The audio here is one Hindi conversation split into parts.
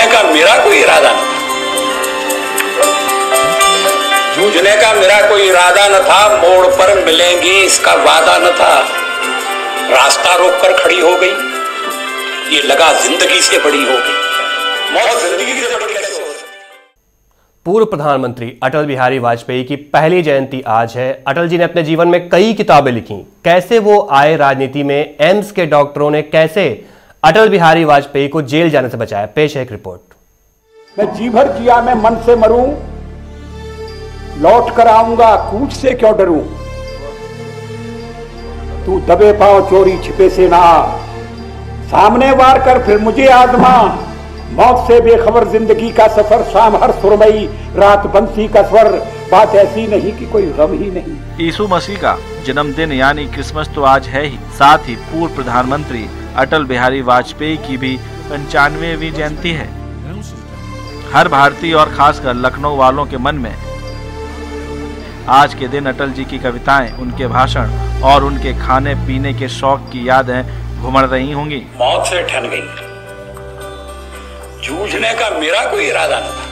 जूझने का मेरा कोई इरादा न था। जूझने का मेरा कोई इरादा न था, मोड़ पर मिलेंगे इसका वादा न था। रास्ता रोककर खड़ी हो गई, ये लगा ज़िंदगी से बड़ी हो गई। मौत ज़िंदगी से बड़ी कैसे हो पूर्व प्रधानमंत्री अटल बिहारी वाजपेयी की पहली जयंती आज है। अटल जी ने अपने जीवन में कई किताबें लिखी। कैसे वो आए राजनीति में? एम्स के डॉक्टरों ने कैसे अटल बिहारी वाजपेयी को जेल जाने से बचाया पेश है एक रिपोर्ट। मैं जी भर किया मैं मन से मरूं लौट कर आऊँगा कूच से क्यों डरूं? तू दबे पाओ चोरी छिपे से ना सामने वार कर फिर मुझे आजमा मौत से बेखबर ज़िंदगी का सफ़र शाम हर सुरमई रात बंसी का स्वर। बात ऐसी नहीं कि कोई गम ही नहीं। यीशु मसीह का जन्मदिन यानी क्रिसमस तो आज है ही साथ ही पूर्व प्रधानमंत्री अटल बिहारी वाजपेयी की भी पंचानवेवी जयंती है। हर भारतीय और खासकर लखनऊ वालों के मन में आज के दिन अटल जी की कविताएँ, उनके भाषण और उनके खाने पीने के शौक की यादें घुमड़ रही होंगी। मौत से ठन गई। जूझने का मेरा कोई इरादा न था।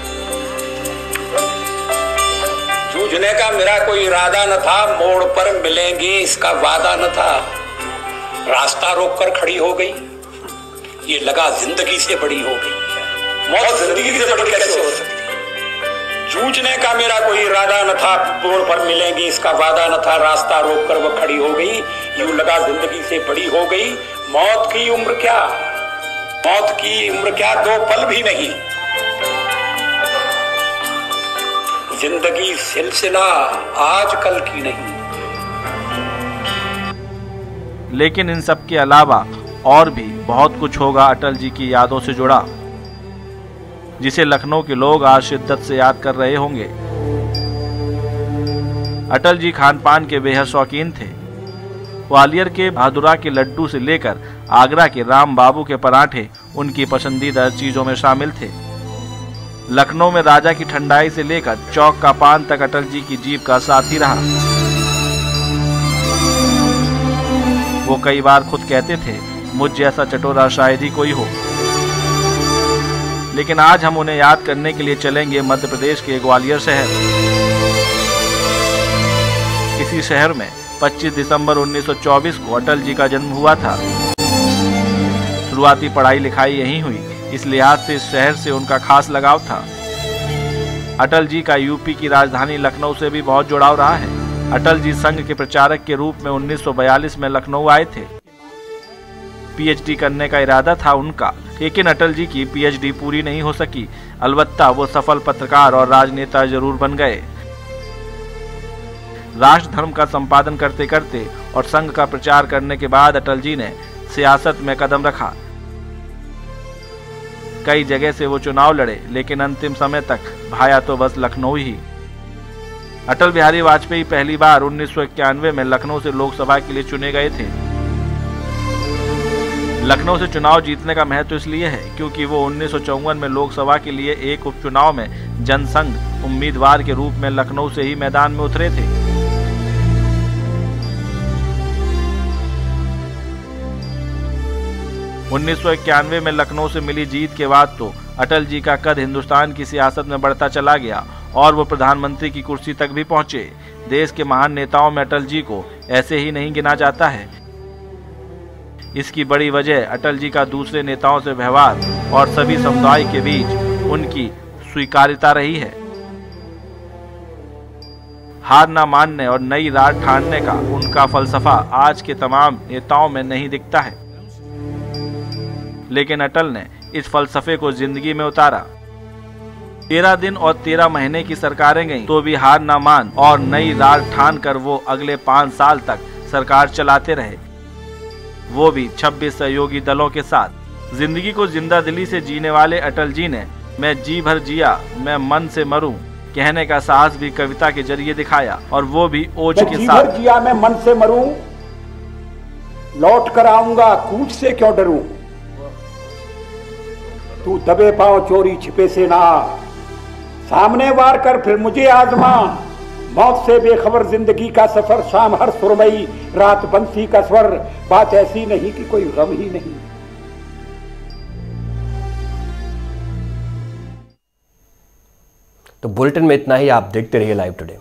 जूझने का मेरा कोई इरादा न था। मोड़ पर मिलेंगी इसका वादा न था। रास्ता रोककर खड़ी हो गई। ये लगा ज़िंदगी से बड़ी हो गई मौत ज़िंदगी से बड़ी कैसे हो सकती जूझने का मेरा कोई इरादा न था मोड़ पर मिलेंगे, इसका वादा न था, रास्ता रोककर वह खड़ी हो गई। यूँ लगा ज़िंदगी से बड़ी हो गई। मौत की उम्र क्या? मौत की उम्र क्या? दो पल भी नहीं। ज़िंदगी सिलसिला आज कल की नहीं। लेकिन इन सब के अलावा और भी बहुत कुछ होगा अटल जी की यादों से जुड़ा, जिसे लखनऊ के लोग आज शिद्दत से याद कर रहे होंगे। अटल जी खान पान के बेहद शौकीन थे। ग्वालियर के भादुरा के लड्डू से लेकर आगरा के राम बाबू के पराठे उनकी पसंदीदा चीज़ों में शामिल थे। लखनऊ में राजा की ठंडाई से लेकर चौक का पान तक अटल जी की जीप का साथी रहा। वो कई बार खुद कहते थे, मुझ जैसा चटोरा शायद ही कोई हो। लेकिन आज हम उन्हें याद करने के लिए चलेंगे मध्य प्रदेश के ग्वालियर शहर। इसी शहर में 25 दिसंबर 1924 को अटल जी का जन्म हुआ था। शुरुआती पढ़ाई लिखाई यहीं हुई इस लिहाज से इस शहर से उनका खास लगाव था। अटल जी का यूपी की राजधानी लखनऊ से भी बहुत जुड़ाव रहा है। अटल जी संघ के प्रचारक के रूप में 1942 में लखनऊ आए थे। पीएचडी करने का इरादा था उनका, लेकिन अटल जी की पीएचडी पूरी नहीं हो सकी। अलबत्ता वो सफल पत्रकार और राजनेता ज़रूर बन गए। राष्ट्र धर्म का संपादन करते करते और संघ का प्रचार करने के बाद अटल जी ने सियासत में कदम रखा। कई जगह से वो चुनाव लड़े, लेकिन अंतिम समय तक भाया तो बस लखनऊ ही। अटल बिहारी वाजपेयी पहली बार उन्नीस सौ इक्यानवे में लखनऊ से लोकसभा के लिए चुने गए थे। लखनऊ से चुनाव जीतने का महत्व इसलिए है क्योंकि वो उन्नीस सौ चौवन में लोकसभा के लिए एक उपचुनाव में जनसंघ उम्मीदवार के रूप में लखनऊ से ही मैदान में उतरे थे। उन्नीस सौ इक्यानवे में लखनऊ से मिली जीत के बाद तो अटल जी का कद हिंदुस्तान की सियासत में बढ़ता चला गया और वो प्रधानमंत्री की कुर्सी तक भी पहुँचे। देश के महान नेताओं में अटल जी को ऐसे ही नहीं गिना जाता है। इसकी बड़ी वजह अटल जी का दूसरे नेताओं से व्यवहार और सभी समुदाय के बीच उनकी स्वीकार्यता रही है। हार ना मानने और नई राह ठानने का उनका फलसफा आज के तमाम नेताओं में नहीं दिखता है। लेकिन अटल ने इस फलसफे को ज़िंदगी में उतारा। तेरह दिन और तेरह महीने की सरकारें गईं तो भी हार न मान और नई राह ठान कर वो अगले पाँच साल तक सरकार चलाते रहे। वो भी 26 सहयोगी दलों के साथ। ज़िंदगी को ज़िंदा दिली से जीने वाले अटल जी ने मैं जी भर जिया मैं मन से मरूं कहने का साहस भी कविता के ज़रिए दिखाया और वो भी ओज के जी साथ। भर जिया मैं मन से मरूं लौट कर आऊँगा कूच से क्यों डरूं? तू दबे पाओ चोरी छिपे से ना। सामने वार कर फिर मुझे आजमा मौत से बेखबर ज़िंदगी का सफ़र, शाम हर सुरमई, रात बंसी का स्वर। बात ऐसी नहीं कि कोई गम ही नहीं। तो बुलेटिन में इतना ही आप देखते रहिए लाइव टुडे।